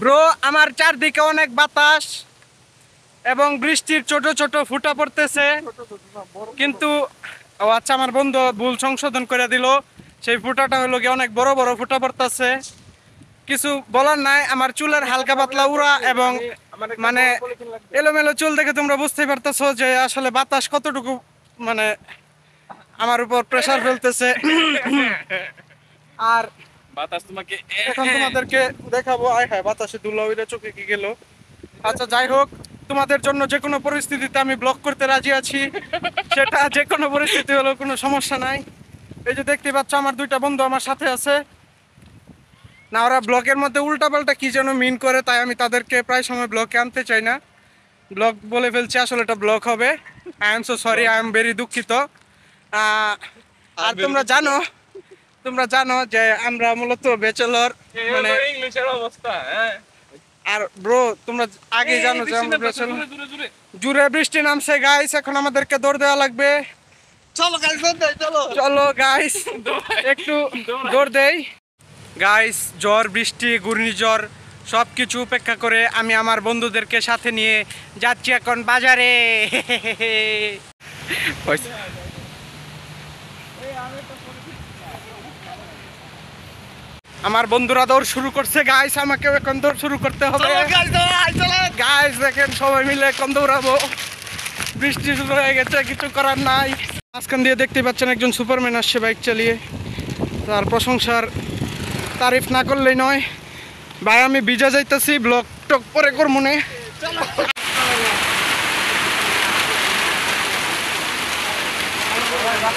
Bro, আমার চারদিকে অনেক বাতাস এবং বৃষ্টির ছোট ছোট ফুটা পড়তেছে। কিন্তু, ও আচ্ছা আমার বন্ধু ভুল সংশোধন করে দিল। সেই ফুটাটা হলো গিয়ে অনেক বড় বড় ফুটা পড়তেছে। কিছু বলার নাই, আমার চুলের হালকা পাতলা উড়া এবং মানে এলোমেলো চুল দেখে তোমরা বুঝতেই পারতেছো যে আসলে বাতাস কতটুকু মানে আমার উপর প্রেসার ফেলতেছে। আর বাতাস তোমাকে এখন তোমাদেরকে দেখাবো আয় হায় বাতাসে দুলা উইরা চোখে কি গেল? আচ্ছা যাই হোক তোমাদের জন্য যে কোনো পরিস্থিতিতে আমি ব্লক করতে রাজি আছি। সেটা যে কোনো পরিস্থিতি হলো কোনো সমস্যা নাই। এই যে দেখতে পাচ্ছ আমার দুইটা বন্ধু আমার সাথে আছে। না ওরা ব্লকের মধ্যে উল্টাপাল্টা কি যেন মিন করে তাই আমি তাদেরকে প্রায় সময় ব্লকে আনতে চাই না। ব্লক বলে ফেলছি আসলে এটা ব্লক হবে। I am so sorry I am very দুঃখিত। আহ, আর তোমরা জানো তোমরা জানো যে আমরা মূলত ব্যাচেলর মানে ইংলিশের অবস্থা হ্যাঁ। আর ব্রো তোমরা আগে জানো যে আমরা ব্যাচেলর জুড়ে বৃষ্টি নামছে গাইস এখন আমাদেরকে দৌড় দেওয়া লাগবে। চলো গাইস চলো। চলো গাইস একটু দৌড় দেই। গাইস ঝড় বৃষ্টি ঘূর্ণিঝড় সব কিছু উপেক্ষা করে আমি আমার বন্ধুদেরকে সাথে নিয়ে যাচ্ছি এখন বাজারে। আমার বন্ধুরা দৌড় শুরু করছে গাইস আমাকেও এখন দৌড় শুরু করতে হবে। গাইস দেখেন সবাই মিলে এখন দৌড়াবো। বৃষ্টি শুরু হয়ে গেছে কিছু করার নাই। মাঝখান দিয়ে দেখতে পাচ্ছেন একজন সুপারম্যান আসছে বাইক চালিয়ে। তার প্রশংসার তারিফ না করলেই নয়। ভাই আমি ভিজা যাইতেছি ব্লক টক পরে কর মনে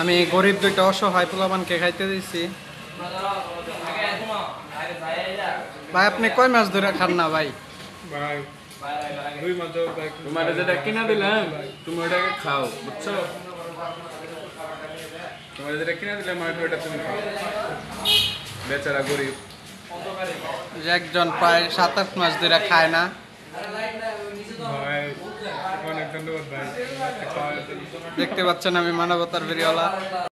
আমি গরিব দুইটা অসহায় পোলাবানকে খাইতে দিছি। ভাই আপনি কয় মাছ ধরে খান না ভাই? তোমার যেটা কিনা দিলাম তুমি ওটাকে খাও বুঝছ? তোমার যেটা কিনা দিলাম আমি ওটা তুমি খাও। বেচারা গরিব। একজন প্রায় সাত আট মাস ধরে খায় না ভাই অনেক ধন্যবাদ ভাই দেখতে পাচ্ছেন আমি মানবতার বেরিওয়ালা